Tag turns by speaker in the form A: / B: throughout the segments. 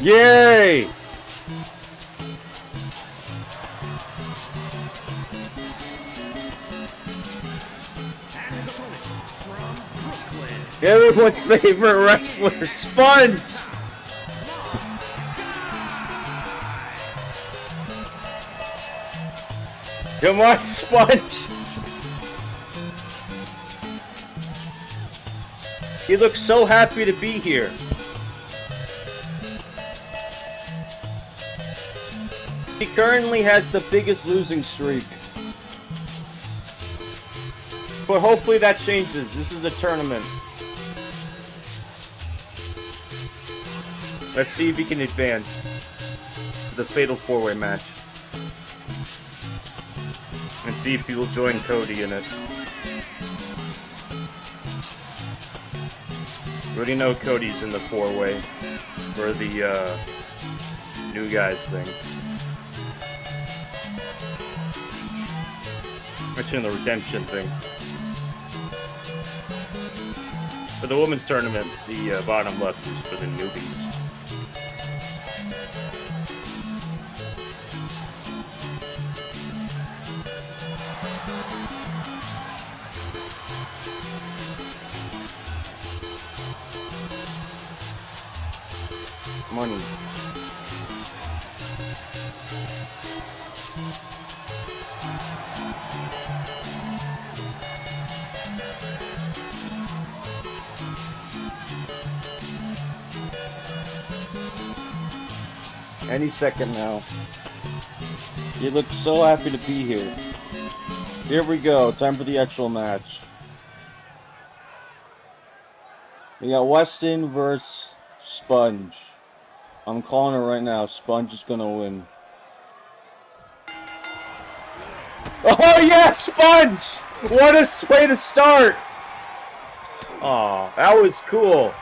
A: Yay! Everyone's favorite wrestler, Sponge! Come on, Sponge! He looks so happy to be here. He currently has the biggest losing streak. But hopefully that changes. This is a tournament. Let's see if he can advance to the Fatal 4-Way match. And see if he will join Cody in it. We already know Cody's in the 4-Way for the uh, new guys thing. In the redemption thing. For the women's tournament, the uh, bottom left is for the newbies. Money. Any second now. You look so happy to be here. Here we go. Time for the actual match. We got Weston versus Sponge. I'm calling it right now. Sponge is gonna win. Oh yeah, Sponge! What a way to start! Aw, that was cool.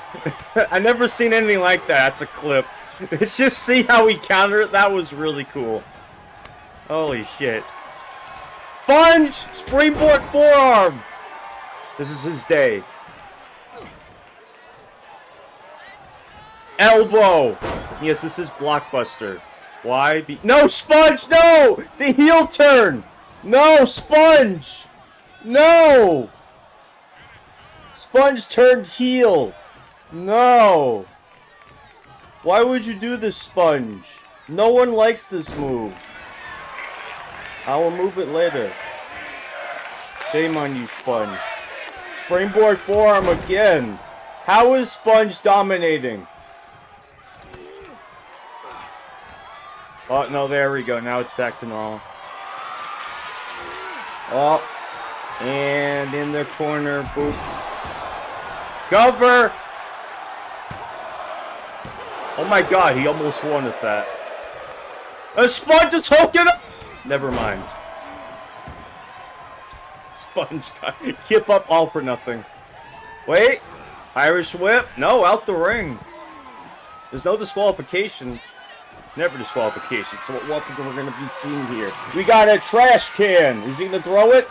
A: I never seen anything like that. That's a clip. Let's just see how we counter it. That was really cool. Holy shit. Sponge! Springboard forearm! This is his day. Elbow! Yes, this is Blockbuster. Why? Be no, Sponge! No! The heel turn! No, Sponge! No! Sponge turned heel! No! Why would you do this, Sponge? No one likes this move. I will move it later. Shame on you, Sponge. Springboard forearm again. How is Sponge dominating? Oh, no, there we go. Now it's back to normal. Oh, and in the corner, boop. Cover! Oh my god, he almost won with that. A sponge is hooking up! Never mind. Sponge got hip up all for nothing. Wait! Irish whip? No, out the ring. There's no disqualification. Never disqualification. So what we're going to be seeing here? We got a trash can. Is he going to throw it?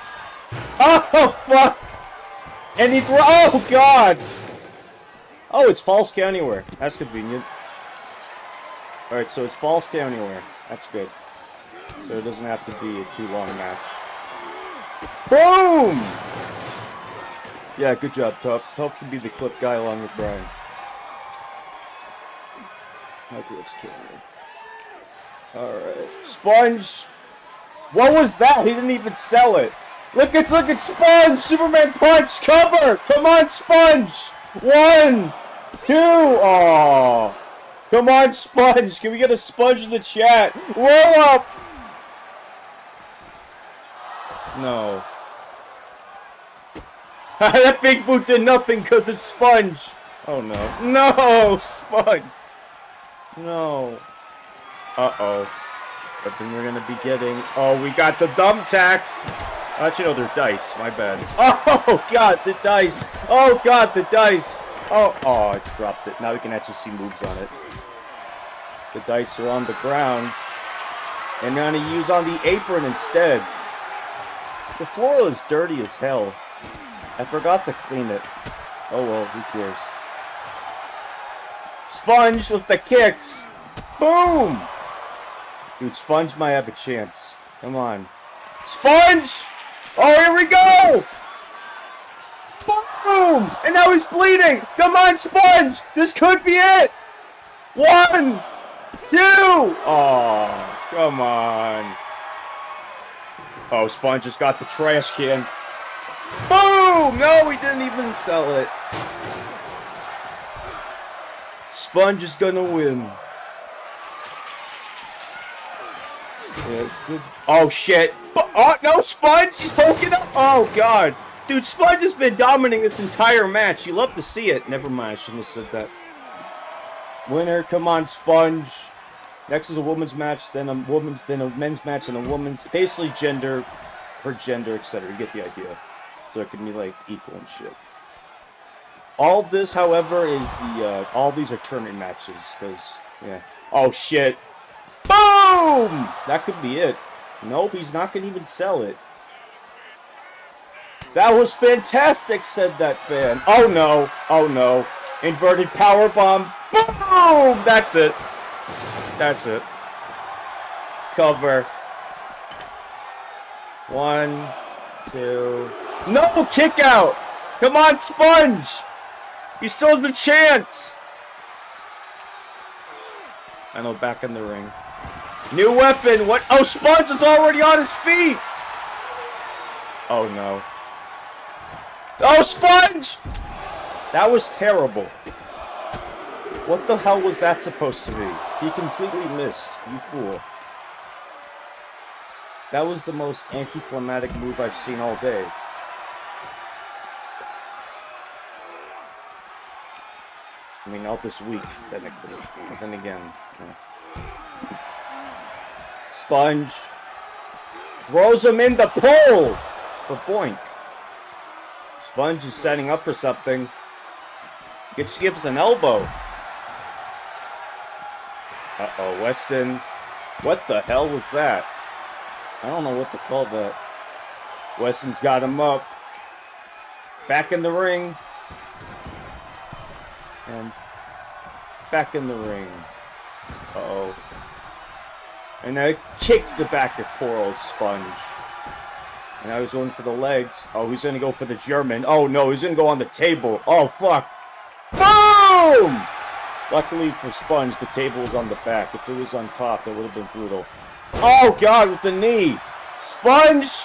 A: Oh, fuck! And he throw- Oh, God! Oh, it's false count anywhere. That's convenient. Alright, so it's false count anywhere. That's good. So it doesn't have to be a too long match. Boom! Yeah, good job, Tough. Tough can be the clip guy along with Brian. Think it's killing me. Alright. Sponge! What was that? He didn't even sell it. Look, it's look at Sponge! Superman punch! Cover! Come on, Sponge! One! Two! Aww! Come on, Sponge! Can we get a Sponge in the chat? Roll up! No. that big boot did nothing because it's Sponge! Oh no. No! Sponge! No. Uh-oh. But then we're gonna be getting... Oh, we got the thumbtacks! Actually, no, they're dice. My bad. Oh, God, the dice! Oh, God, the dice! Oh, oh, I dropped it. Now we can actually see moves on it. The dice are on the ground. And I'm gonna use on the apron instead. The floor is dirty as hell. I forgot to clean it. Oh well, who cares? Sponge with the kicks. Boom! Dude, Sponge might have a chance. Come on. Sponge! Oh, here we go! Boom! And now he's bleeding! Come on, Sponge! This could be it! One! Two! Oh, come on. Oh, Sponge just got the trash can. Boom! No, he didn't even sell it. Sponge is gonna win. Yeah. Oh shit! Oh no, Sponge! He's poking up! Oh god! Dude, Sponge has been dominating this entire match. You love to see it. Never mind, I shouldn't have said that. Winner, come on, Sponge. Next is a women's match, then a woman's, then a men's match, and a woman's. Basically, gender, per gender, etc. You get the idea. So it can be like equal and shit. All this, however, is the uh, all these are tournament matches because yeah. Oh shit! Boom! That could be it. Nope, he's not gonna even sell it. That was fantastic, said that fan. Oh no! Oh no! Inverted power bomb. Boom! That's it. That's it. Cover. One, two. No kick out! Come on, Sponge! He still has a chance! I know, back in the ring. New weapon! What? Oh, Sponge is already on his feet! Oh, no. Oh, Sponge! That was terrible. What the hell was that supposed to be? He completely missed. You fool. That was the most anticlimactic move I've seen all day. I mean, not this week, technically. But then again, yeah. Sponge throws him in the pole for Boink. Sponge is setting up for something. Gets gives an elbow. Uh-oh, Weston. What the hell was that? I don't know what to call that. Weston's got him up. Back in the ring. And back in the ring. Uh oh And I kicked the back of poor old Sponge. And I was going for the legs. Oh, he's going to go for the German. Oh, no, he's going to go on the table. Oh, fuck. Boom! Luckily for Sponge, the table was on the back. If it was on top, that would have been brutal. Oh, God, with the knee. Sponge!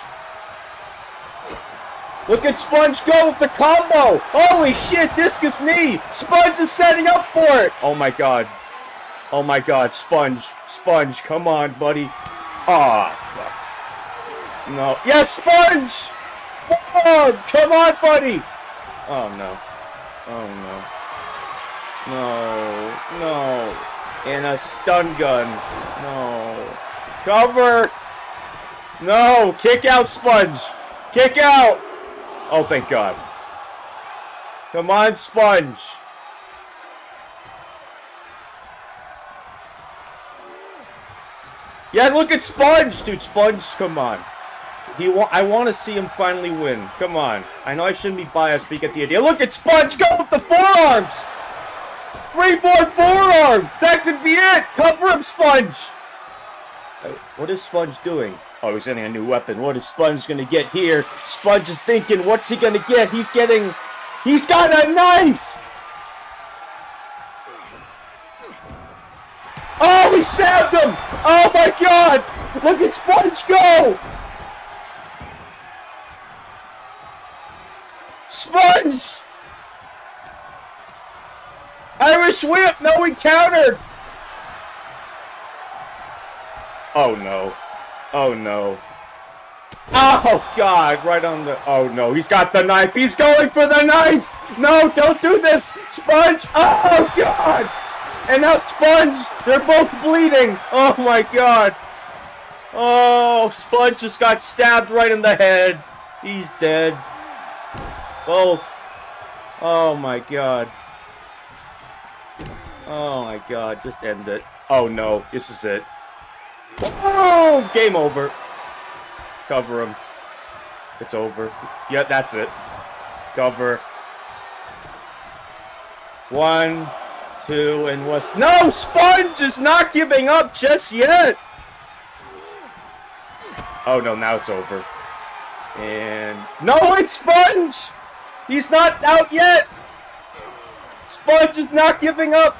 A: Look at Sponge go with the combo! Holy shit, discus knee! Sponge is setting up for it! Oh my god. Oh my god, Sponge. Sponge, come on, buddy. Ah, oh, fuck. No. Yes, Sponge! Forward! Come on, buddy! Oh no. Oh no. No. No. And a stun gun. No. Cover! No! Kick out, Sponge! Kick out! Oh, thank God. Come on, Sponge. Yeah, look at Sponge! Dude, Sponge, come on. He wa I want to see him finally win. Come on. I know I shouldn't be biased, but you get the idea. Look at Sponge go with the forearms! Springboard forearm! That could be it! Cover him, Sponge! What is Sponge doing? Oh, he's getting a new weapon. What is Sponge going to get here? Sponge is thinking, what's he going to get? He's getting... He's got a knife! Oh, he stabbed him! Oh my god! Look at Sponge go! Sponge! Irish whip! No, he countered! Oh no. Oh no. Oh god, right on the Oh no, he's got the knife. He's going for the knife. No, don't do this. Sponge. Oh god. And now Sponge, they're both bleeding. Oh my god. Oh, Sponge just got stabbed right in the head. He's dead. Both. Oh my god. Oh my god, just end it. Oh no, this is it. Oh, game over. Cover him. It's over. Yeah, that's it. Cover. One, two, and West. No, Sponge is not giving up just yet. Oh no, now it's over. And no, it's Sponge. He's not out yet. Sponge is not giving up.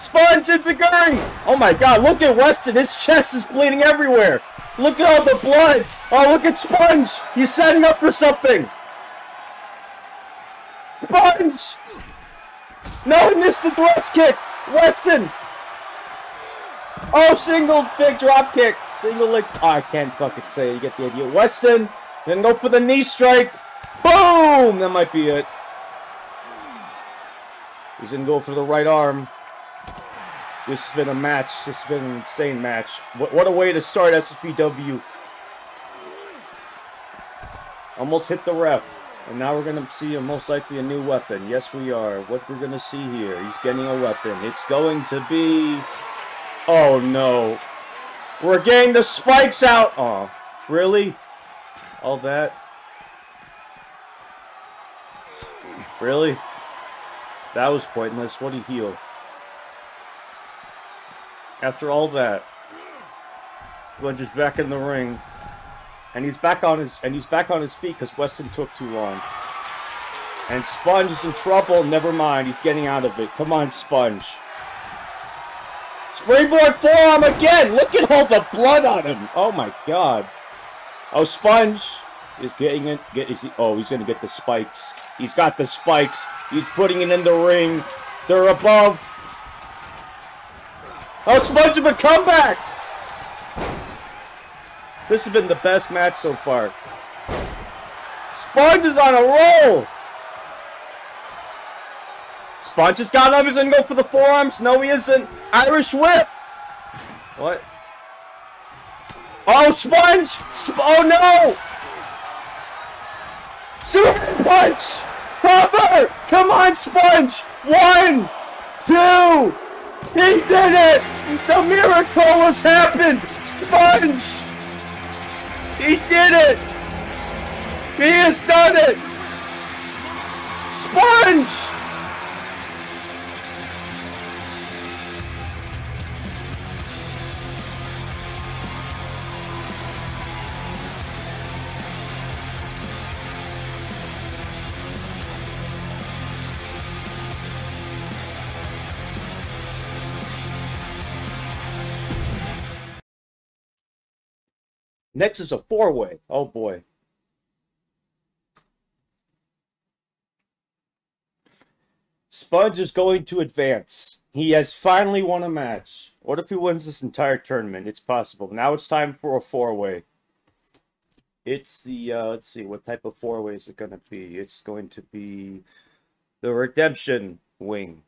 A: Sponge it's a Enziguri! Oh my god, look at Weston. His chest is bleeding everywhere. Look at all the blood. Oh, look at Sponge. He's setting up for something. Sponge! No, he missed the thrust kick. Weston. Oh, single big drop kick. Single leg. Oh, I can't fucking say it. You get the idea. Weston. Then go for the knee strike. Boom! That might be it. He's gonna go for the right arm. This has been a match. This has been an insane match. What, what a way to start SSBW. Almost hit the ref. And now we're going to see a, most likely a new weapon. Yes, we are. What we're going to see here, he's getting a weapon. It's going to be... Oh, no. We're getting the spikes out. Oh, really? All that? Really? That was pointless. What a heel. After all that, Sponge is back in the ring, and he's back on his and he's back on his feet because Weston took too long. And Sponge is in trouble. Never mind, he's getting out of it. Come on, Sponge. Springboard forearm again. Look at all the blood on him. Oh my god. Oh, Sponge is getting it. Get is he? Oh, he's gonna get the spikes. He's got the spikes. He's putting it in the ring. They're above. Oh, Sponge of a comeback! This has been the best match so far. Sponge is on a roll! Sponge has got up. He's going to go for the forearms. No, he isn't. Irish whip! What? Oh, Sponge! Sp oh, no! Super punch! Cover! Come on, Sponge! One, two, he did it! The miracle has happened! Sponge! He did it! He has done it! Sponge! Next is a four-way. Oh boy. Sponge is going to advance. He has finally won a match. What if he wins this entire tournament? It's possible. Now it's time for a four-way. It's the, uh, let's see, what type of four-way is it going to be? It's going to be the Redemption Wing.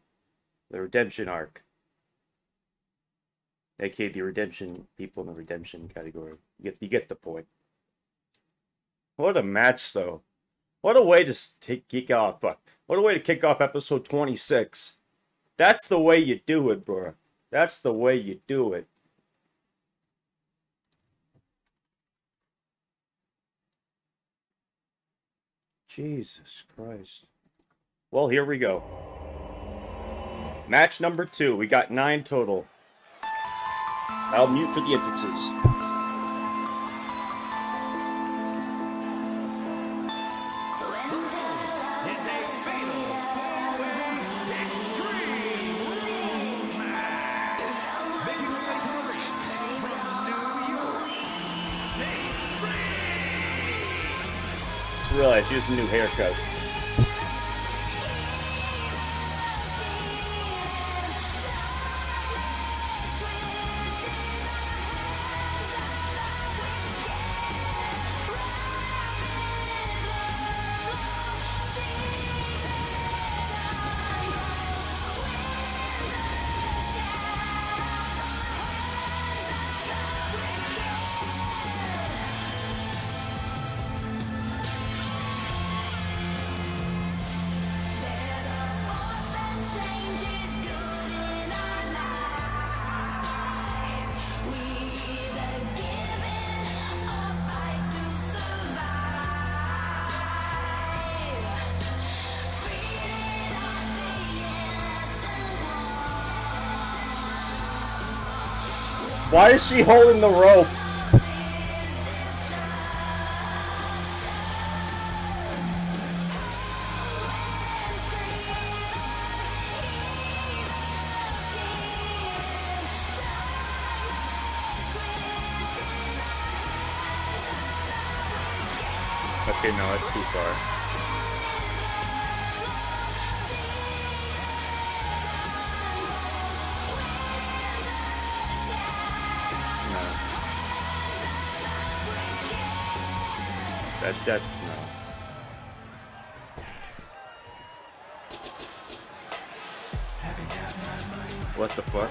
A: The Redemption Arc aka the redemption people in the redemption category. You get you get the point. What a match, though. What a way to take kick off. Fuck. What a way to kick off episode 26. That's the way you do it, bro. That's the way you do it. Jesus Christ. Well, here we go. Match number two. We got nine total. I'll mute for the entrances. Just realized she has a new haircut. Why is she holding the rope? That's, no. What the fuck?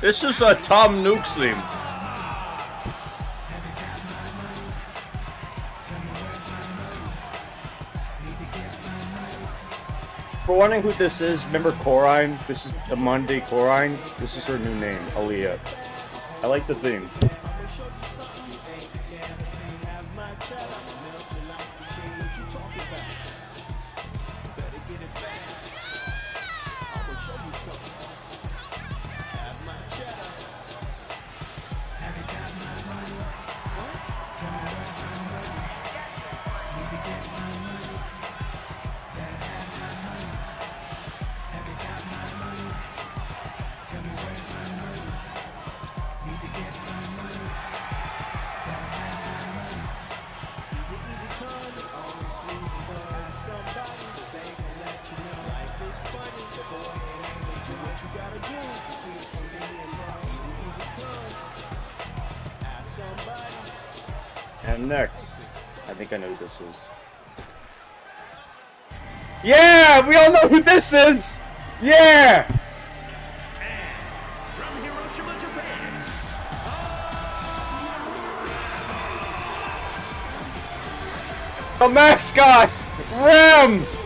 A: This is a Tom Nook's theme. For wondering who this is, remember Corine? This is the Monday Corine. This is her new name, Aaliyah. I like the theme. This is. Yeah, we all know who this is. Yeah. The mascot, Rem.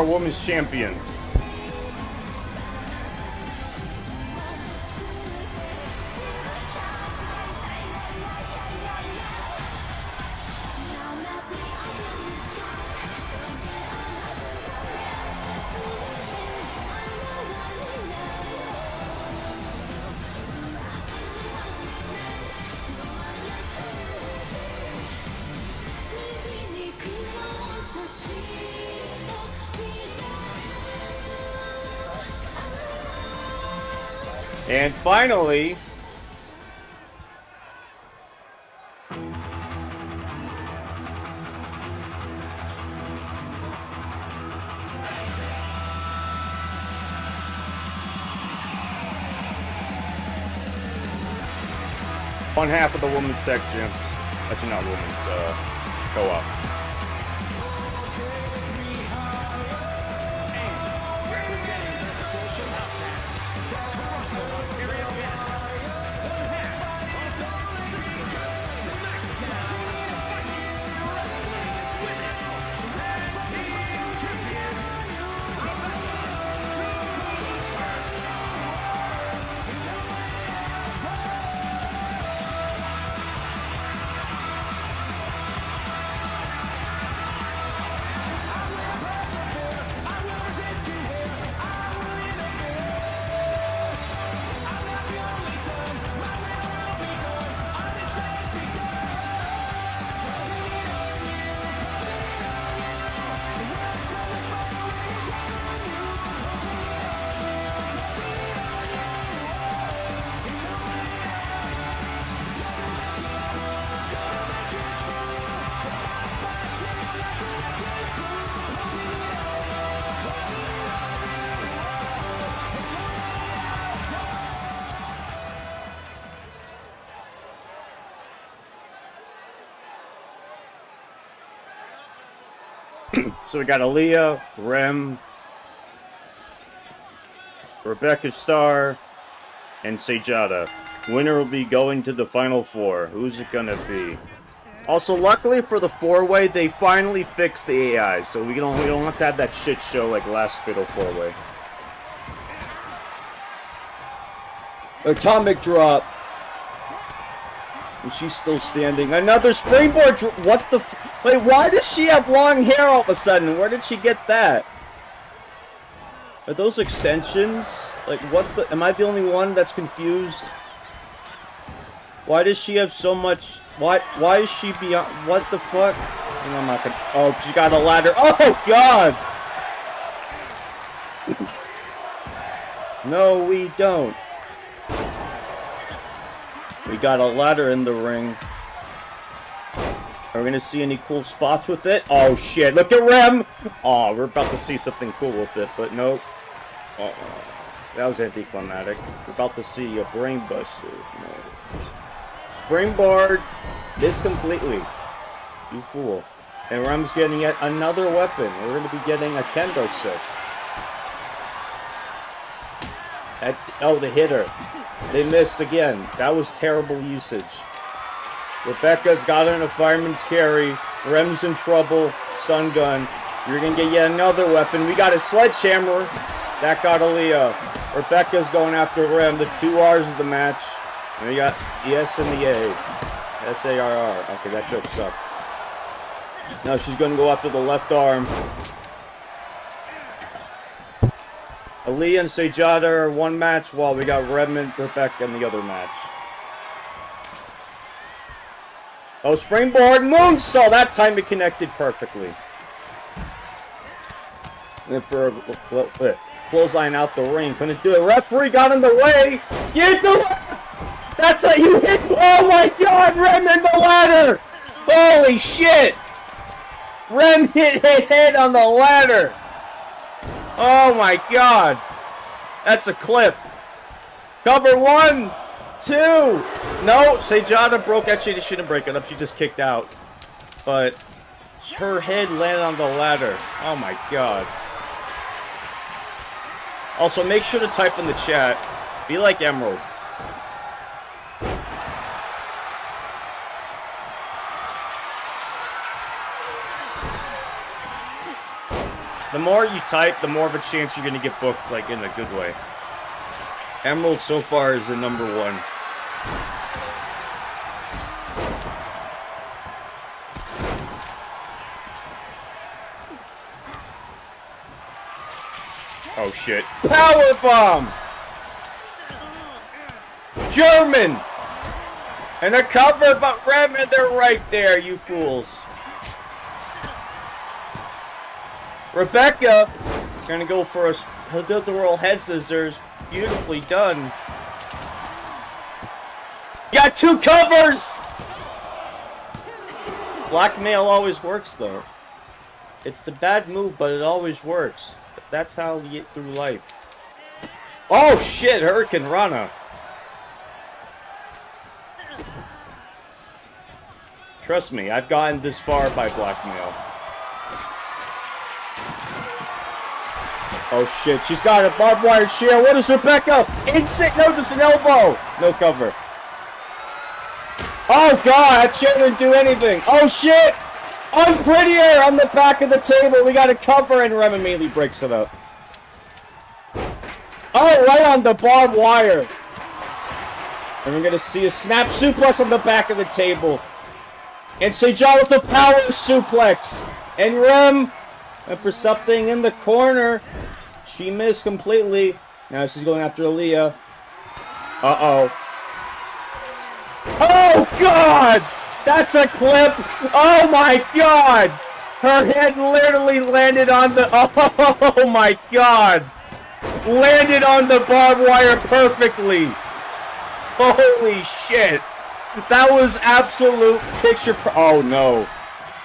A: Former women's champion. Finally, one half of the women's tech champs. That's not women's, uh, co-op. So we got Aaliyah, Rem, Rebecca Starr, and Sejada. Winner will be going to the Final Four. Who's it gonna be? Also, luckily for the four-way, they finally fixed the AI, so we don't we don't have to have that shit show like last Fatal four-way. Atomic drop. Is she still standing? Another springboard. What the? Wait, why does she have long hair all of a sudden? Where did she get that? Are those extensions? Like, what the? Am I the only one that's confused? Why does she have so much? Why? Why is she beyond? What the fuck? I'm not gonna. Oh, she got a ladder. Oh God! no, we don't. We got a ladder in the ring. Are we gonna see any cool spots with it? Oh shit, look at Rem! Oh, we're about to see something cool with it, but nope. Uh -oh. That was anticlimactic. We're about to see a brainbuster. No. Springboard. This completely. You fool. And Rem's getting yet another weapon. We're to be getting a kendo stick. At, oh, the hitter. They missed again. That was terrible usage. Rebecca's got in a fireman's carry. Rem's in trouble. Stun gun. You're going to get yet another weapon. We got a sledgehammer. That got Aaliyah. Rebecca's going after Rem. The two R's is the match. And we got the S and the A. S-A-R-R. Okay, that joke sucked. Now she's going to go after the left arm. Ali and Sejata are one match while we got Redmond, Rebecca in the other match. Oh, springboard moonsault! That time it connected perfectly. And for a eh, clothesline out the ring, couldn't do it. Referee got in the way. Get the That's how you hit. Oh my God! Redmond the ladder. Holy shit! Rem hit hit head on the ladder. Oh my god. That's a clip. Cover one, two. No, Sejata broke. Actually, she didn't break it up. She just kicked out. But her head landed on the ladder. Oh my god. Also, make sure to type in the chat. Be like Emerald. The more you type, the more of a chance you're going to get booked, like, in a good way. Emerald so far is the number one. Oh shit. Power bomb! German! And a cover, but Redmond, they're right there, you fools. Rebecca, gonna go for a Hill head scissors. Beautifully done. got two covers! Blackmail always works, though. It's the bad move, but it always works. That's how you get through life. Oh, shit! Hurricanrana. Trust me, I've gotten this far by blackmail. Oh shit, she's got a barbed wire shield. What is Rebecca? Instant, no, just an elbow. No cover. Oh god, that didn't do anything. Oh shit! I'm prettier on the back of the table. We got a cover and Rem immediately breaks it up. Oh, right on the barbed wire. And we're gonna see a snap suplex on the back of the table. And Sejan with the power suplex. And Rem, and for something in the corner, she missed completely. Now she's going after Aaliyah. Uh-oh. Oh, God! That's a clip! Oh, my God! Her head literally landed on the... Oh, my God! Landed on the barbed wire perfectly! Holy shit! That was absolute picture... Oh, no.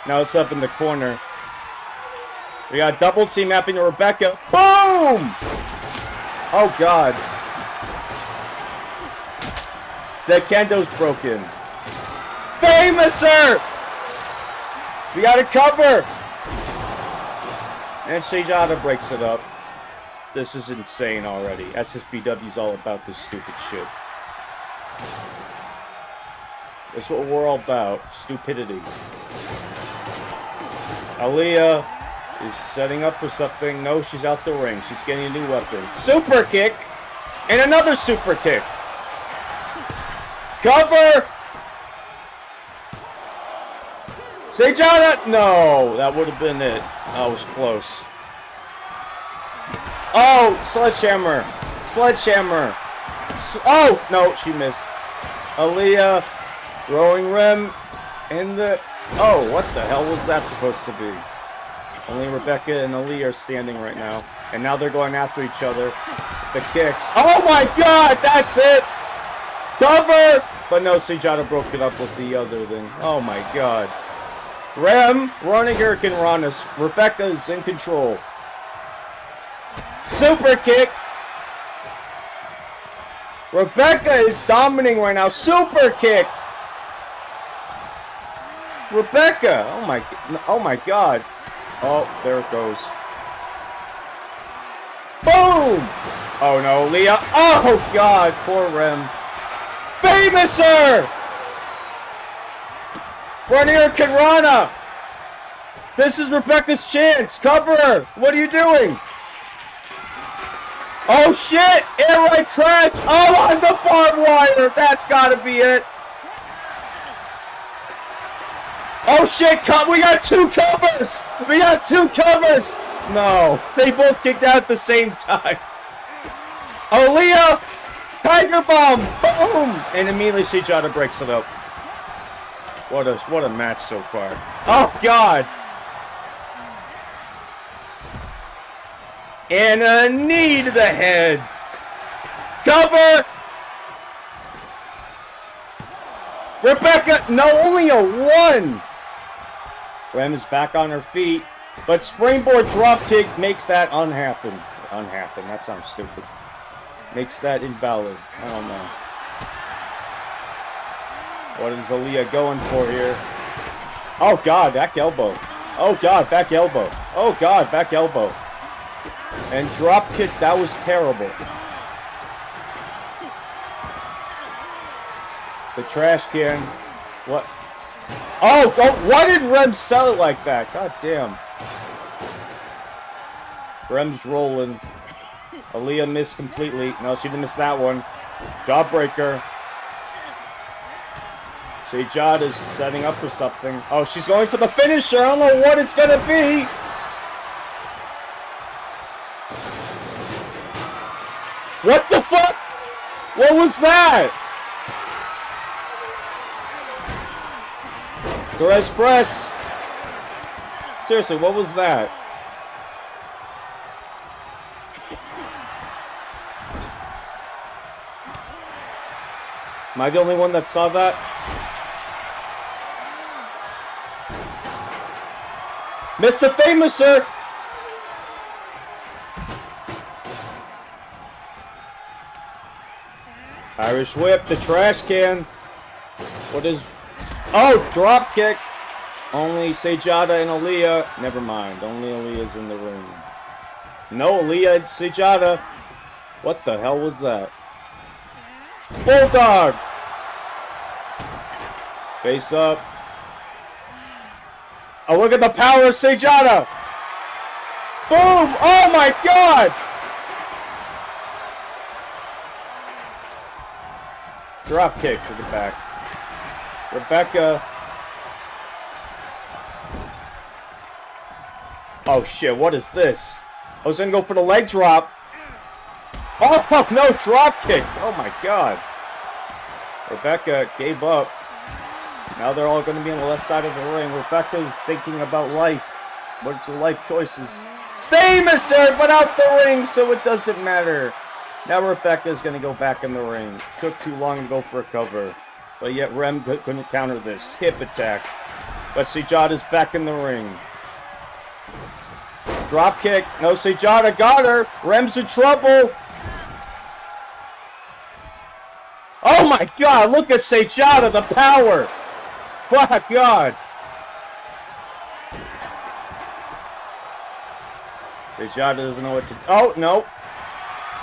A: Now it's up in the corner. We got double team mapping to Rebecca. Boom! Oh, God. The kendo's broken. Famouser! We got a cover! And Sejata breaks it up. This is insane already. SSBW's all about this stupid shit. That's what we're all about. Stupidity. Aaliyah is setting up for something. No, she's out the ring. She's getting a new weapon. Super kick! And another super kick! Cover! Say, Sejana! No, that would have been it. That was close. Oh, sledgehammer. Sledgehammer. oh, no, she missed. Aaliyah, throwing rim, in the... Oh, what the hell was that supposed to be? Only Rebecca and Ali are standing right now. And now they're going after each other. The kicks. Oh my god, that's it! Cover! But no, Sejata broke it up with the other thing. Oh my god. Rem, running Hurricane. Rebecca is in control. Super kick. Rebecca is dominating right now. Super kick. Rebecca. Oh my. Oh my God. Oh, there it goes. Boom. Oh no, Leah. Oh God, poor Rem. Famouser. Bernier Kanrana! This is Rebecca's chance! Cover her! What are you doing? Oh shit! Air Raid Crash! Oh, on the barbed wire! That's gotta be it! Oh shit! We got two covers! We got two covers! No, they both kicked out at the same time. Aaliyah! Tiger Bomb! Boom! And immediately Sejata breaks it up. What a what a match so far. Oh God! And a knee to the head. Cover. Rebecca, no, only a one. Rem is back on her feet, but springboard dropkick makes that unhappen. Unhappen. That sounds stupid. Makes that invalid. I don't know. What is Aaliyah going for here? Oh god, back elbow. Oh god, back elbow. Oh god, back elbow. And drop kick, that was terrible. The trash can. What? Oh, oh why did Rem sell it like that? God damn. Rem's rolling. Aaliyah missed completely. No, she didn't miss that one. Jawbreaker. Sejad is setting up for something. Oh, she's going for the finisher. I don't know what it's going to be. What the fuck? What was that? Torres press. Seriously, what was that? Am I the only one that saw that? Mr. Famous, sir! Irish whip, the trash can. What is... Oh, drop kick. Only Sejata and Aaliyah. Never mind. Only Aaliyah's in the ring. No, Aaliyah and Sejata. What the hell was that? Bulldog! Face up. Oh, look at the power of Sejata! Boom! Oh my god! Drop kick to the back. Rebecca. Oh shit, what is this? I was gonna go for the leg drop. Oh no, drop kick! Oh my god. Rebecca gave up. Now they're all going to be on the left side of the ring. Rebecca's thinking about life. What's her life choices? Famouser, but out the ring, so it doesn't matter. Now Rebecca's going to go back in the ring. It took too long to go for a cover. But yet Rem couldn't counter this. Hip attack. But Sejata's back in the ring. Drop kick. No, Sejata got her. Rem's in trouble. Oh my god, look at Sejata, the power. My God! Sejata doesn't know what to... Oh, no.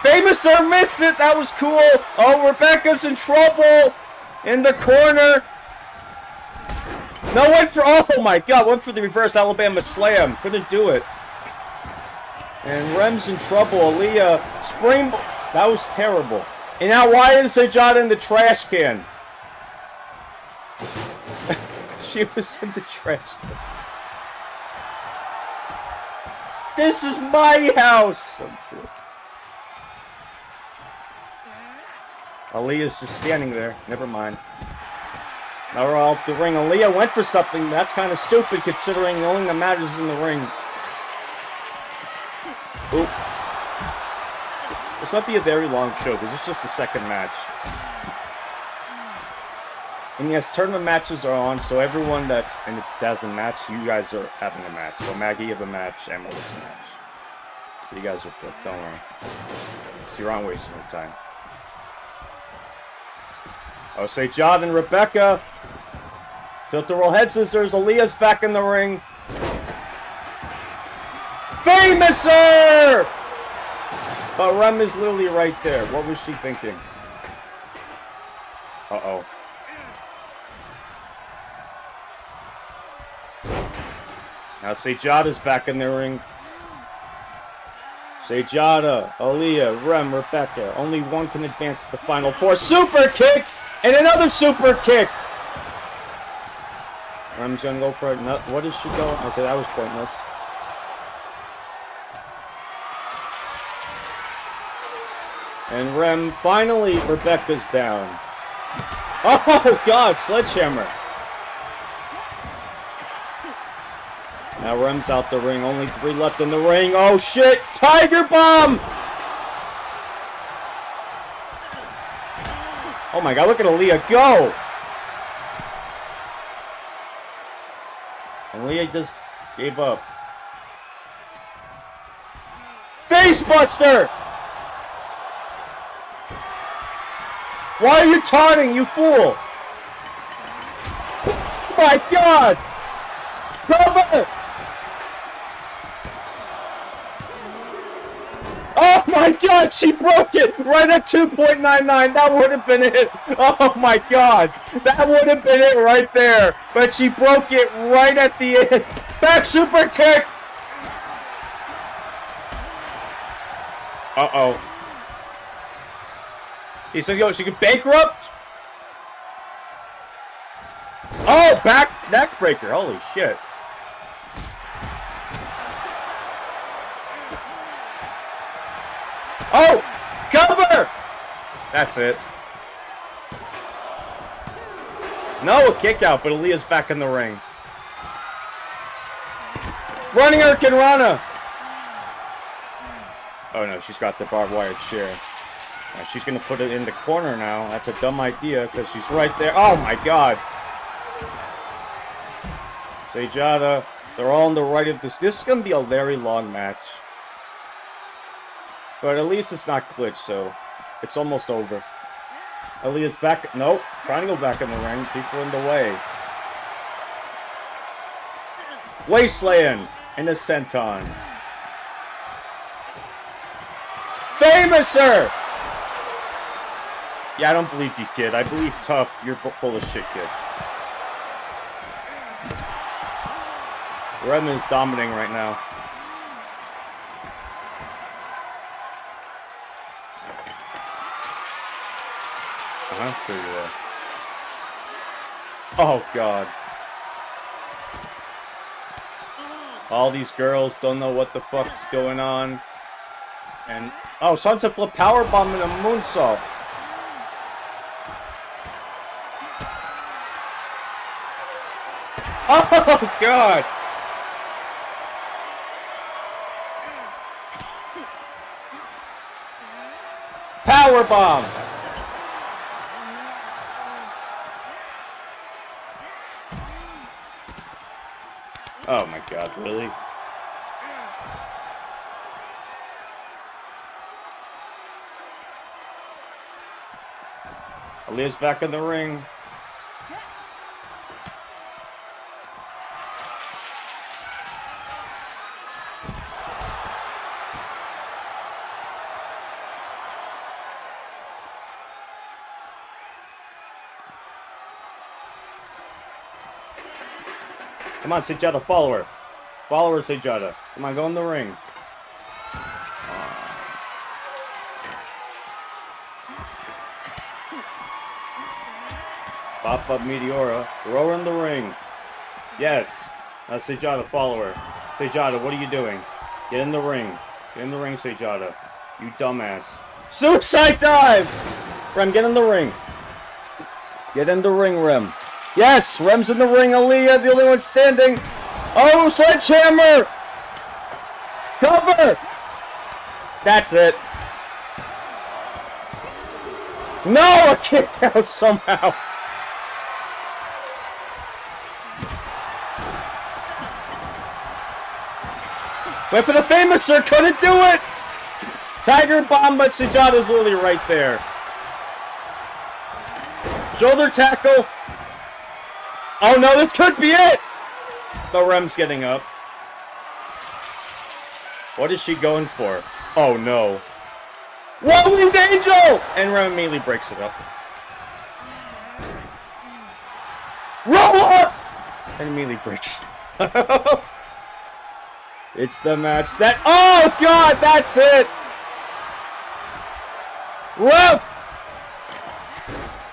A: Famous sir missed it. That was cool. Oh, Rebecca's in trouble in the corner. No, went for, oh my god, went for the reverse Alabama slam. Couldn't do it. And Rem's in trouble. Aaliyah, spring, that was terrible. And now why is Sajada in the trash can? she was in the trash can. This is my house! Aaliyah's just standing there. Never mind. Now we're all the ring. Aaliyah went for something. That's kind of stupid considering the only that matters in the ring. Oop. This might be a very long show because it's just the second match. And yes, tournament matches are on, so everyone that's in it doesn't match, you guys are having a match. So Maggie have a match, and Melissa match. So you guys are don't worry. So you're on wasting your time. Oh, say John and Rebecca. Tilt-a-whirl head scissors. Aaliyah's back in the ring. Famouser! But Rem is literally right there. What was she thinking? Uh-oh. Now Sejada's back in the ring. Sejada, Aaliyah, Rem, Rebecca. Only one can advance to the final four. Super kick! And another super kick! Rem's gonna go for. No, what is she going? Okay, that was pointless. And Rem, finally, Rebecca's down. Oh, God, Sledgehammer. Now Rem's out the ring. Only three left in the ring. Oh, shit. Tiger Bomb! Oh, my God. Look at Aaliyah go. And just gave up. Facebuster! Why are you taunting, you fool? Oh my god! Cover! Oh my god, she broke it right at 2.99. That would have been it. Oh my god. That would have been it right there. But she broke it right at the end. Back super kick. Uh-oh. He said, yo, she could bankrupt? Oh, back neck breaker. Holy shit. Oh! Cover! That's it. No, a kick out, but Aaliyah's back in the ring. Running her Hurricanrana! Oh no, she's got the barbed wire chair. Now she's gonna put it in the corner now. That's a dumb idea because she's right there. Oh my god! Sejada, they're all on the right of this. This is gonna be a very long match. But at least it's not glitched, so it's almost over. Aaliyah's back. Nope. Trying to go back in the ring. People in the way. Wasteland and a senton. Famouser! Yeah, I don't believe you, kid. I believe tough. You're full of shit, kid. Redman's dominating right now. You are. Uh, oh, God. All these girls don't know what the fuck's going on. And, oh, Sunset Flip Powerbomb and a moonsault. Oh, God! Power Oh my god, really? Aaliyah's back in the ring. Come on, Sejata, follow her. Follow her, Sejata. Come on, go in the ring. Pop up Meteora. Throw her in the ring. Yes. Now Sejata, follow her. Sejata, what are you doing? Get in the ring. Get in the ring, Sejata. You dumbass. Suicide dive! Rem, get in the ring. Get in the ring, Rem. Yes, Rem's in the ring. Aaliyah, the only one standing. Oh, sledgehammer! Cover! That's it. No, a kick out somehow. Went for the famous sir, couldn't do it! Tiger bomb, but Sejata's literally right there. Shoulder tackle. Oh no, this could be it! But Rem's getting up. What is she going for? Oh no. Whoa, Winged Angel! And Rem immediately breaks it up. Roll up! And immediately breaks it It's the match that. Oh God, that's it. Ref.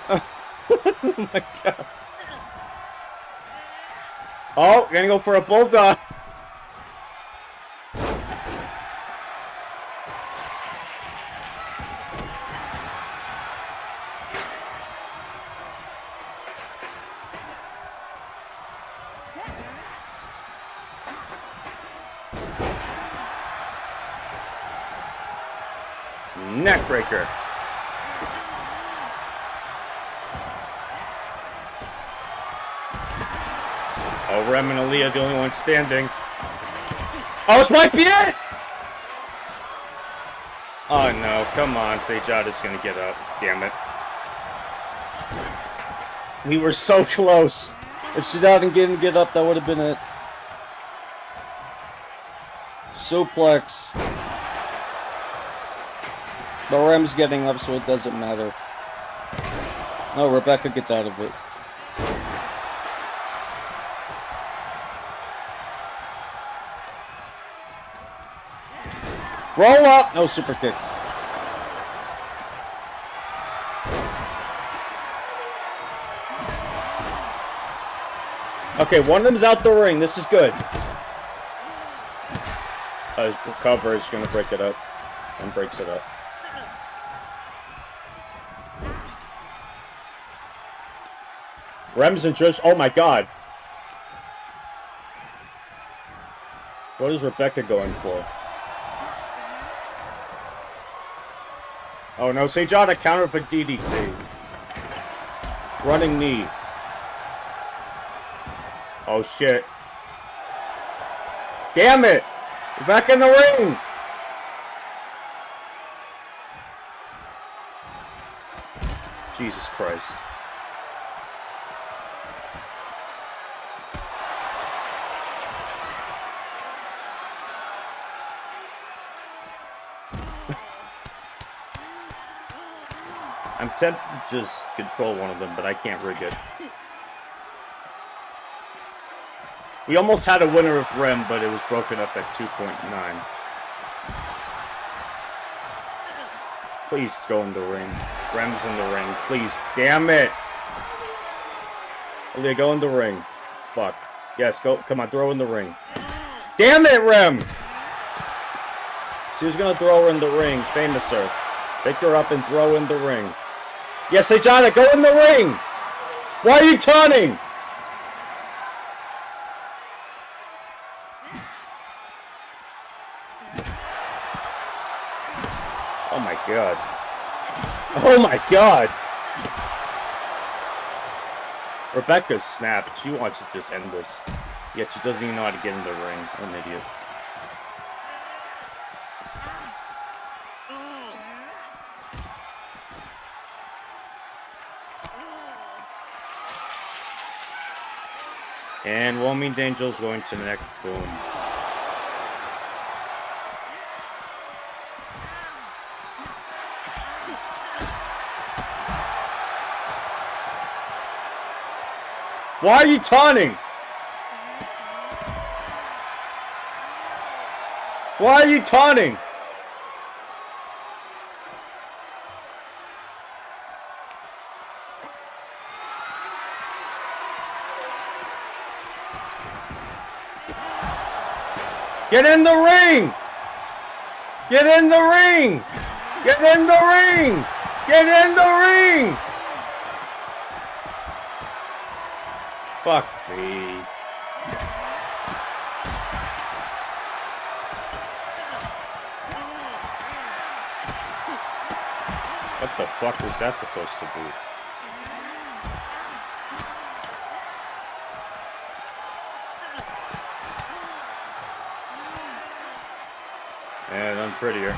A: oh my God. Oh, gonna go for a bulldog. Standing. Oh, this might be it! Oh no, come on, Sejata's gonna get up. Damn it. We were so close. If Sejata didn't get up, that would have been it. Suplex. The Rem's getting up, so it doesn't matter. No, Rebecca gets out of it. Roll up! No super kick. Okay, one of them's out the ring. This is good. Uh, cover is going to break it up. And breaks it up. Rems and Trish. Oh my god. What is Rebecca going for? Oh no, Sejata counter for DDT. Running knee. Oh shit. Damn it! back in the ring! Jesus Christ. I'm to just control one of them, but I can't rig it. We almost had a winner of Rem, but it was broken up at 2.9. Please go in the ring. Rem's in the ring. Please. Damn it. Aaliyah, go in the ring. Fuck. Yes, go. Come on, throw in the ring. Damn it, Rem! She was gonna throw her in the ring. Famous her. Pick her up and throw in the ring. Yes, Johnny, go in the ring! Why are you turning? Oh my god. Oh my god! Rebecca's snapped. She wants to just end this. Yet she doesn't even know how to get in the ring. What an idiot. Homing Angel's going to the neck. Boom. Why are you taunting? Why are you taunting? Get in the ring! Get in the ring! Get in the ring! Get in the ring! Fuck me. What the fuck was that supposed to be? And I'm prettier.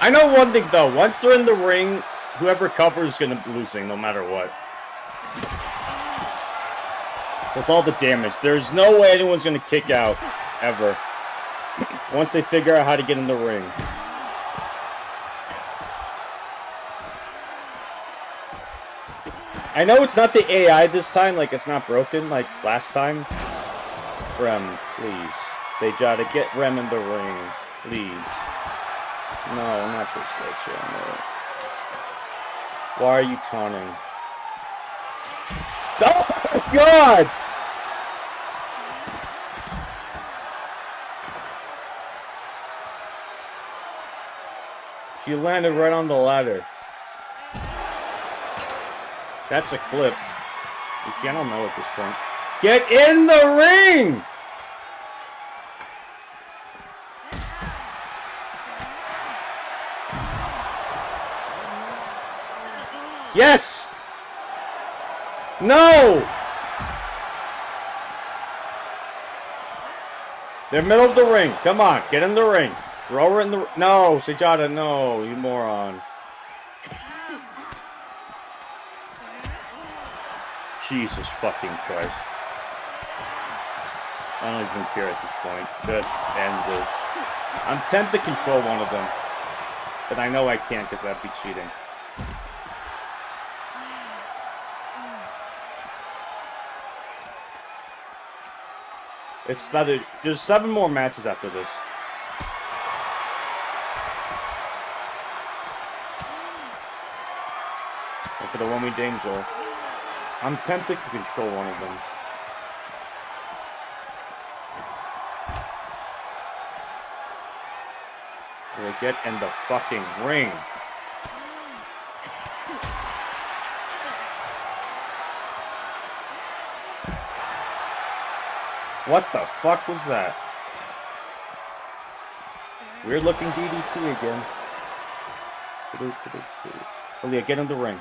A: I know one thing though, once they're in the ring, whoever covers is gonna be losing no matter what. With all the damage. There's no way anyone's gonna kick out. Ever. once they figure out how to get in the ring. I know it's not the AI this time, like it's not broken like last time. Rem, please. Say Jada, get Rem in the ring. Please. No, not this sledgehammer. Why are you taunting? Oh my god! She landed right on the ladder. That's a clip. I don't know at this point. Get in the ring! Yes! No! They're middle of the ring. Come on, get in the ring. Throw her in the... No, Sejada, no, you moron. Jesus fucking Christ. I don't even care at this point. Just end this. I'm tempted to control one of them. But I know I can't because that'd be cheating. It's rather... There's seven more matches after this. And for the one we danger. I'm tempted to control one of them. Will get in the fucking ring? What the fuck was that? Weird looking DDT again. Oh, Aaliyah, get in the ring.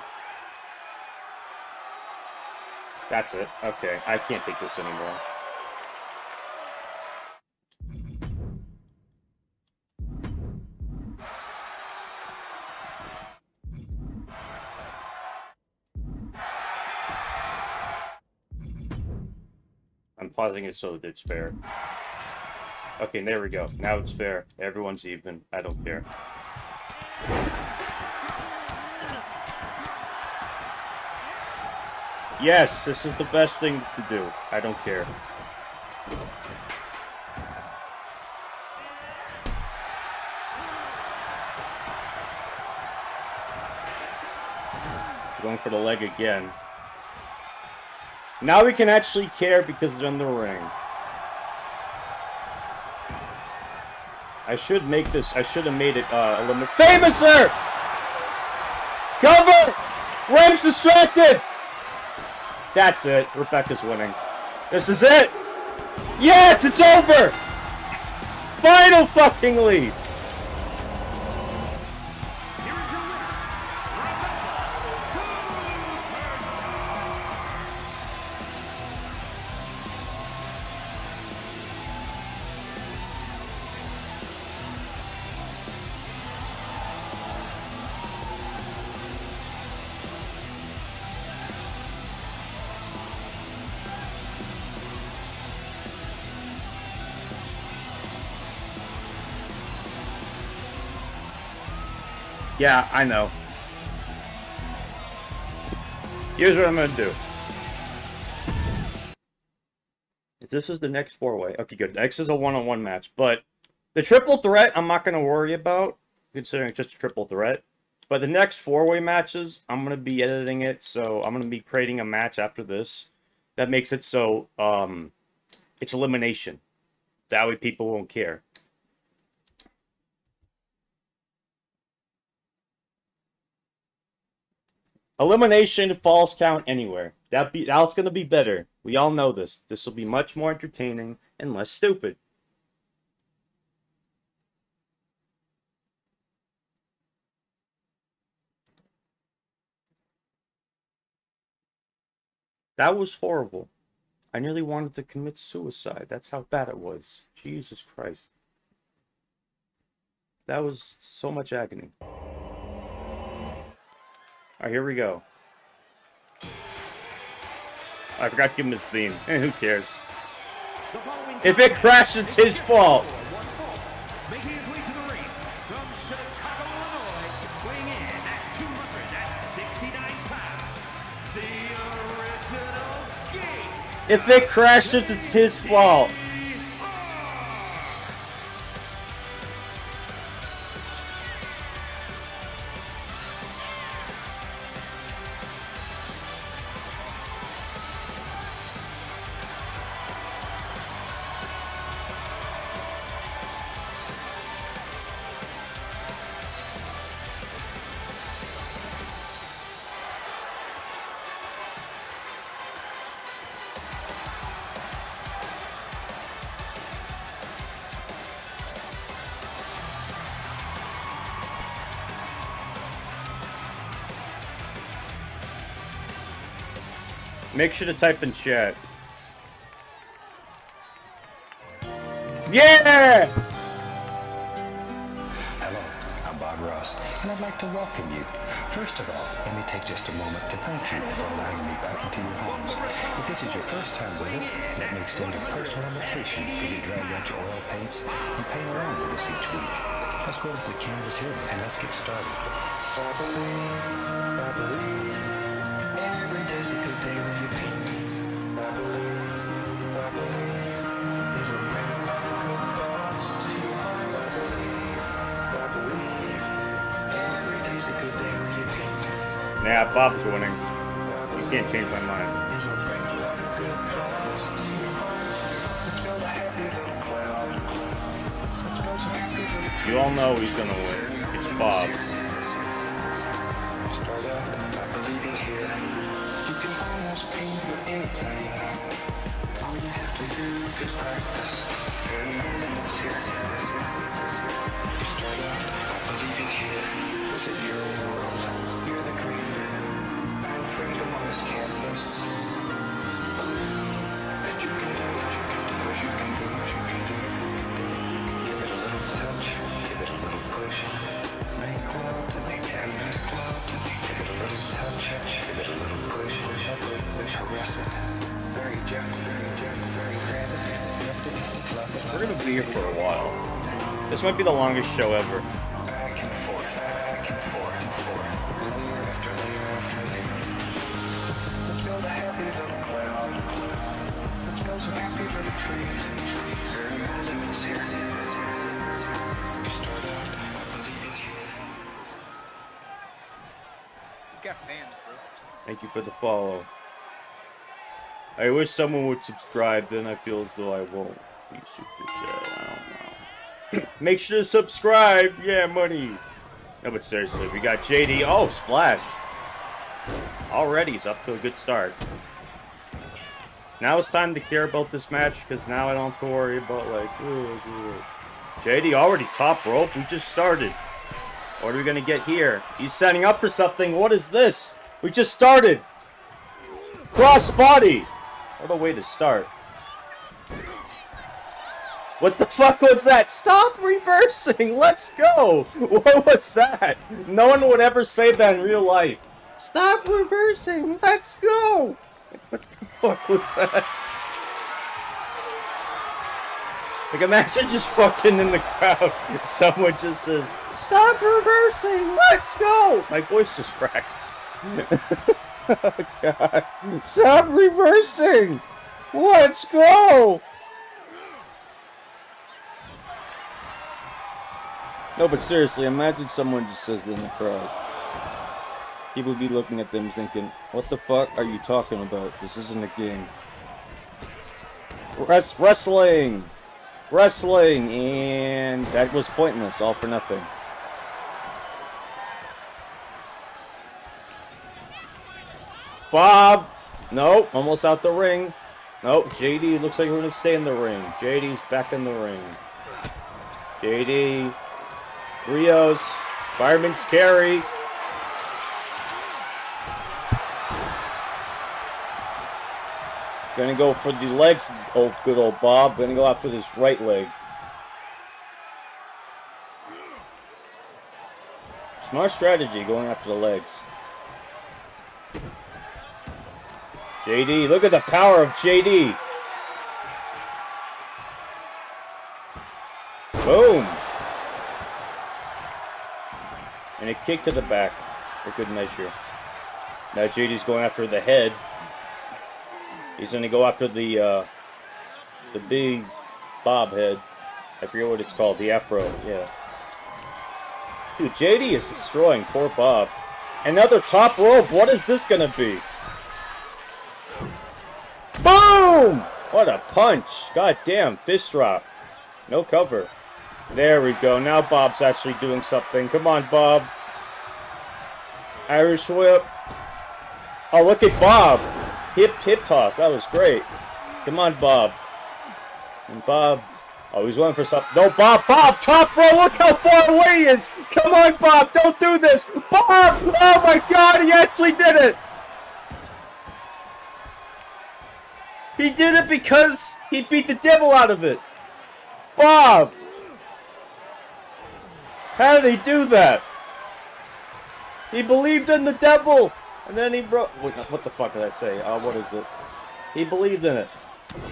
A: That's it. Okay, I can't take this anymore. I'm pausing it so that it's fair. Okay, there we go. Now it's fair. Everyone's even. I don't care. Yes, this is the best thing to do. I don't care. Going for the leg again. Now we can actually care because they're in the ring. I should make this, I should have made it, uh, a limit. Famouser! Cover! Rem's distracted! That's it. Rebecca's winning. This is it! Yes, it's over! Final fucking lead! Yeah, I know. Here's what I'm gonna do. If this is the next four-way, okay, good. Next is a one-on-one -on -one match, but The triple threat, I'm not going to worry about, considering it's just a triple threat. But the next four-way matches, I'm going to be editing it, so I'm going to be creating a match after this. That makes it so um, it's elimination. That way people won't care. Elimination falls count anywhere. That be that's gonna be better. We all know this. This will be much more entertaining and less stupid. That was horrible. I nearly wanted to commit suicide. That's how bad it was. Jesus Christ. That was so much agony. Alright, here we go. I forgot to give him his theme. Who cares? If it crashes, it's his fault. If it crashes, it's his fault. Make sure to type in chat. Yeah!
B: Hello, I'm Bob Ross, and I'd like to welcome you. First of all, let me take just a moment to thank you for allowing me back into your homes. If this is your first time with us, let me extend a personal invitation for you to drag out your oil paints and paint around with us each week. Let's go to the canvas here and let's get started.
A: Bob's winning. You can't change my mind. You all know he's gonna win. It's Bob.
B: All you have to do is practice. Freedom on this canvas. Believe that you can do it. Because you can do it. You can do it. Give it a little touch. Give it a little push. Make love to the canvas club. Give it a little touch. Give it a little push. Push up it. Push caress it. Very gentle. Very gentle. Very granted. Lift it. Fluff it.
A: We're gonna be here for a while. This might be the longest show ever. Thank you for the follow. I wish someone would subscribe, then I feel as though I won't be super chat. I don't know. Make sure to subscribe. Yeah, money. No, but seriously, we got JD. Oh, Splash. Already, he's up to a good start. Now it's time to care about this match because now I don't have to worry about like. "Ugh, ugh." JD already top rope. We just started. What are we gonna get here? He's setting up for something. What is this? We just started. Cross body. What a way to start. What the fuck was that? Stop reversing. Let's go. What was that? No one would ever say that in real life. Stop reversing. Let's go. What the fuck was that? Like imagine just fucking in the crowd. Someone just says, "Stop reversing. Let's go." My voice just cracked. oh god. Stop reversing. Let's go. No, but seriously, imagine someone just says in the crowd. People would be looking at them thinking, what the fuck are you talking about? This isn't a game. Res wrestling! Wrestling! And that was pointless, all for nothing. Bob! Nope, almost out the ring. Nope, JD looks like we're going to stay in the ring. JD's back in the ring. JD. Rios. Fireman's carry. Gonna go for the legs, old good old Bob. Gonna go after this right leg. Smart strategy going after the legs. JD, look at the power of JD. Boom. And a kick to the back for good measure. Now JD's going after the head. He's going to go after the uh, the big bob head. I forget what it's called. The afro. Yeah. Dude, JD is destroying poor Bob. Another top rope. What is this going to be? Boom! What a punch. God damn. Fist drop. No cover. There we go. Now Bob's actually doing something. Come on, Bob. Irish whip. Oh, look at Bob. Hip, hip toss. That was great. Come on, Bob. And Bob. Oh, he's going for something. No, Bob. Bob, top row. Look how far away he is. Come on, Bob. Don't do this. Bob. Oh, my God. He actually did it. He did it because he beat the devil out of it. Bob. How did he do that? He believed in the devil. And then he broke. What the fuck did I say? Uh, what is it? He believed in it.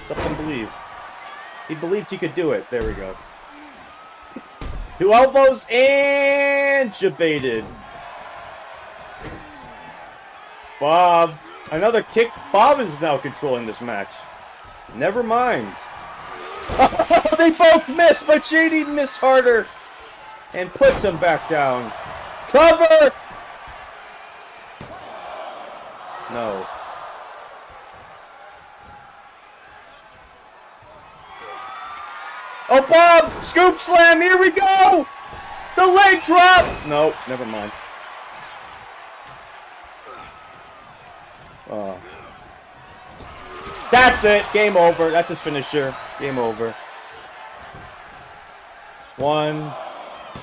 A: Something believe. He believed he could do it. There we go. Two elbows and debated. Bob. Another kick. Bob is now controlling this match. Never mind. they both missed, but JD missed harder. And puts him back down. Cover! No. Oh, Bob! Scoop slam! Here we go! The leg drop! No, never mind. Oh. That's it. Game over. That's his finisher. Game over. One,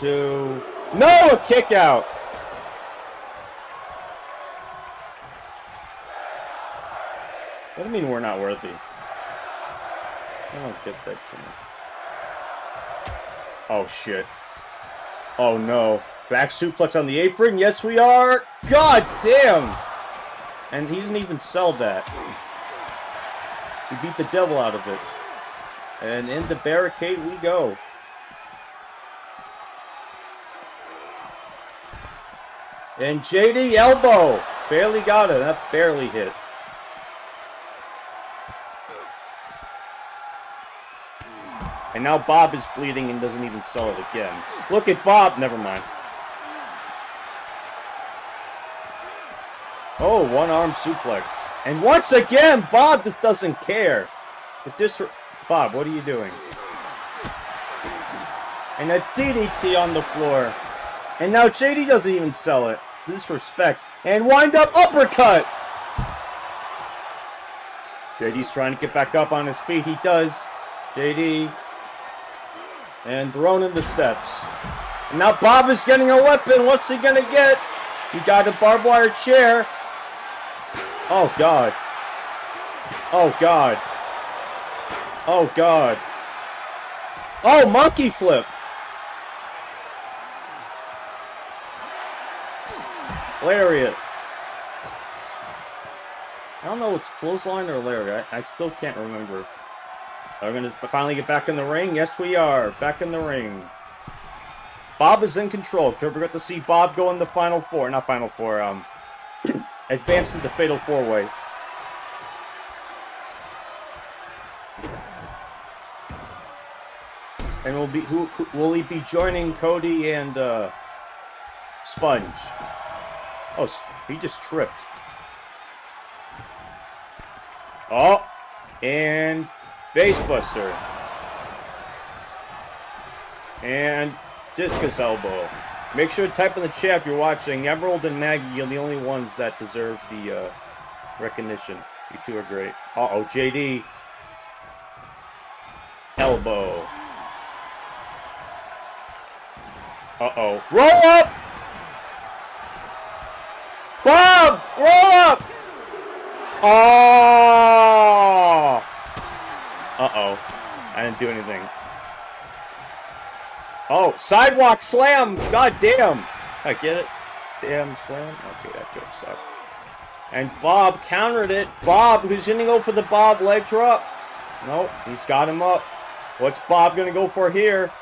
A: two. No, a kick out. What do you mean we're not worthy? I don't get that from Oh, shit. Oh, no. Back suplex on the apron? Yes, we are! God damn! And he didn't even sell that. He beat the devil out of it. And in the barricade we go. And JD elbow! Barely got it. That barely hit. And now Bob is bleeding and doesn't even sell it again. Look at Bob. Never mind. Oh, one arm suplex. And once again, Bob just doesn't care. But this, Bob, what are you doing? And a DDT on the floor. And now JD doesn't even sell it. Disrespect. And wind up uppercut. JD's trying to get back up on his feet. He does. JD and thrown in the steps. And now Bob is getting a weapon. What's he going to get? He got a barbed wire chair. Oh, God. Oh, God. Oh, God. Oh, monkey flip. Lariat. I don't know if it's clothesline or lariat. I, I still can't remember. Are we going to finally get back in the ring? Yes, we are. Back in the ring. Bob is in control. Could we get to see Bob go in the Final Four? Not Final Four. Um, advance to the Fatal Four-Way. And will be who, who will he be joining Cody and uh, Sponge? Oh, he just tripped. Oh, and facebuster. And discus elbow. Make sure to type in the chat if you're watching. Emerald and Maggie, you're the only ones that deserve the uh, recognition. You two are great. Uh-oh, JD. Elbow. Uh-oh. Roll up! Bob! Roll up! Oh! Uh-oh. I didn't do anything. Oh, sidewalk slam! God damn! I get it. Damn slam. Okay, that joke sucked. And Bob countered it. Bob, who's gonna go for the Bob leg drop? Nope, he's got him up. What's Bob gonna go for here?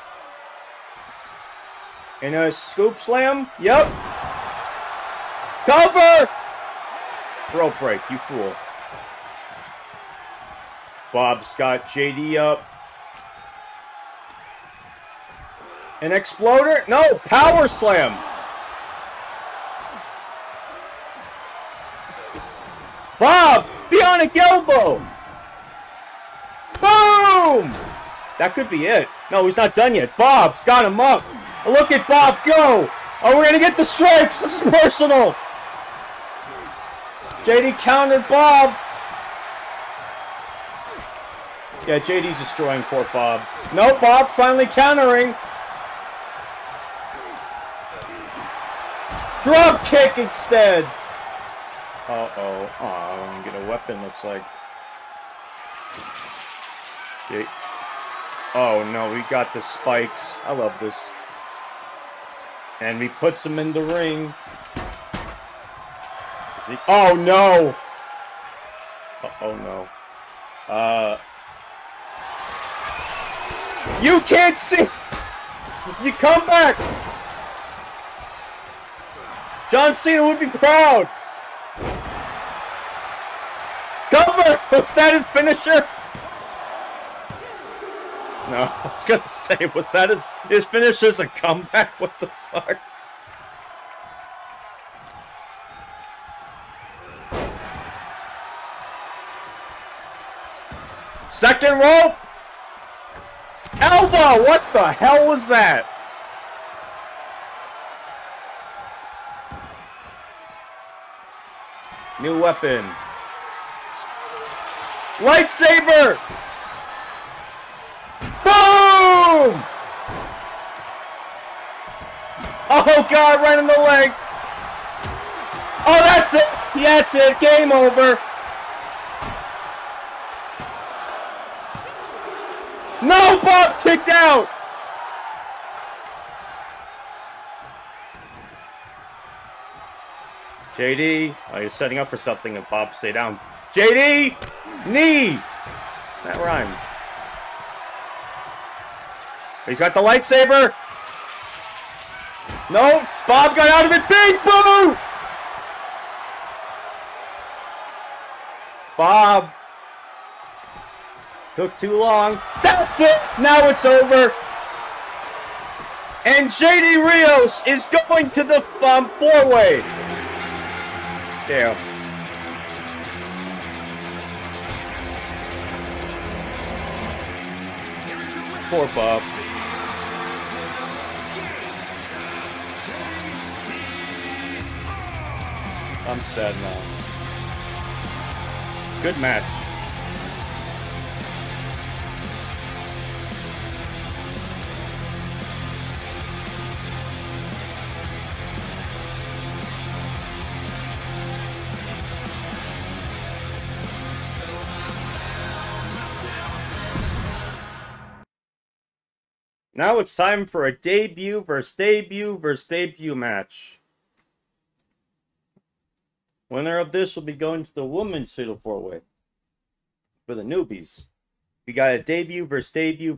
A: In a scoop slam? Yep. Cover! Rope break, you fool. Bob's got JD up. An exploder? No, power slam. Bob, bionic elbow. Boom! That could be it. No, he's not done yet. Bob's got him up. Look at Bob go. Oh, we're going to get the strikes. This is personal. JD countered Bob. Yeah, JD's destroying poor Bob. No, Bob finally countering. Drop kick instead. Uh-oh. Oh, I don't get a weapon, looks like. Oh, no, we got the spikes. I love this. And we puts him in the ring. He... Oh, no! Oh, oh, no. Uh... You can't see! You come back! John Cena would be proud! Cover! Was that his finisher? No, I was gonna say, was that his, his finisher's a comeback? What the fuck? Second rope! Elbow! What the hell was that? New weapon. Lightsaber! Boom! Oh god, right in the leg. Oh, that's it. That's it. Game over. No, Bob kicked out. JD, oh, you're setting up for something and Bob stay down. JD! Knee! That rhymed. He's got the lightsaber. No, Bob got out of it. Big boo! Bob. Took too long. That's it! Now it's over. And JD Rios is going to the um, four-way. Damn. Poor Bob. I'm sad now. Good match. Now it's time for a debut versus debut versus debut match. Winner of this will be going to the women's fatal four way for the newbies. We got a debut versus debut